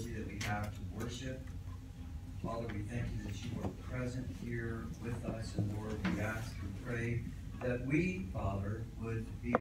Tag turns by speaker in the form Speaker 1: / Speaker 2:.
Speaker 1: That we have to worship. Father, we thank you that you are present here with us, and Lord, we ask and pray that we, Father, would be